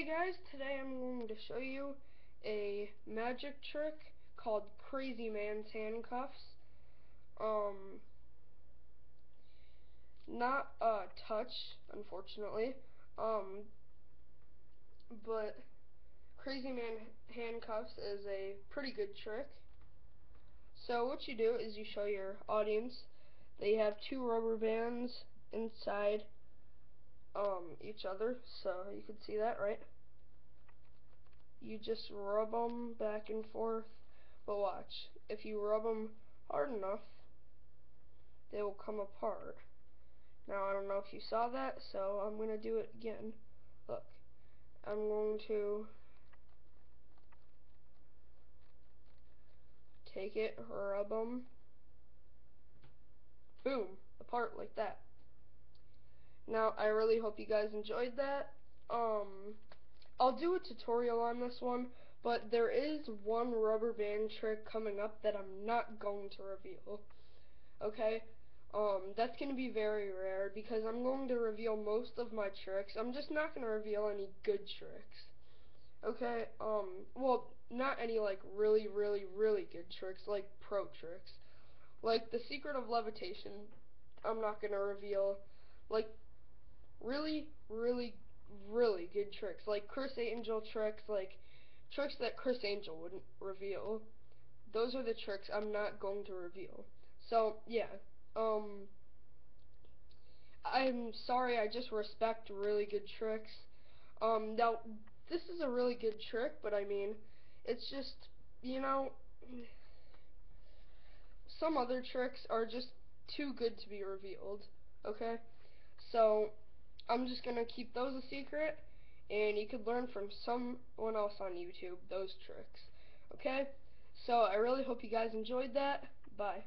Hey guys, today I'm going to show you a magic trick called Crazy Man's Handcuffs. Um, not a touch, unfortunately. Um, but Crazy Man Handcuffs is a pretty good trick. So what you do is you show your audience they have two rubber bands inside um, each other, so you can see that, right? You just rub them back and forth, but watch, if you rub them hard enough, they will come apart. Now, I don't know if you saw that, so I'm going to do it again. Look, I'm going to take it, rub them, boom, apart like that. Now, I really hope you guys enjoyed that. Um, I'll do a tutorial on this one, but there is one rubber band trick coming up that I'm not going to reveal. Okay? Um, that's going to be very rare because I'm going to reveal most of my tricks. I'm just not going to reveal any good tricks. Okay? Um, well, not any, like, really, really, really good tricks, like pro tricks. Like, the secret of levitation, I'm not going to reveal. Like, really, really, really good tricks, like Criss Angel tricks, like tricks that Criss Angel wouldn't reveal. Those are the tricks I'm not going to reveal. So, yeah, um, I'm sorry, I just respect really good tricks. Um, now, this is a really good trick, but I mean, it's just, you know, some other tricks are just too good to be revealed, okay? So, I'm just going to keep those a secret, and you could learn from someone else on YouTube those tricks. Okay? So, I really hope you guys enjoyed that. Bye.